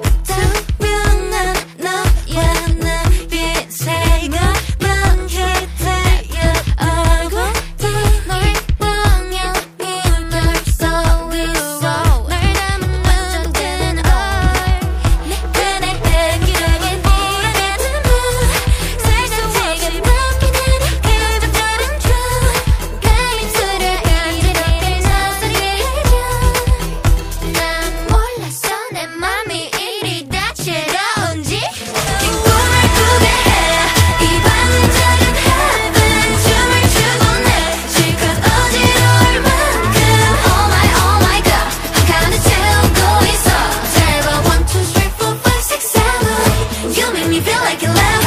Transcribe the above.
Tell like a lamb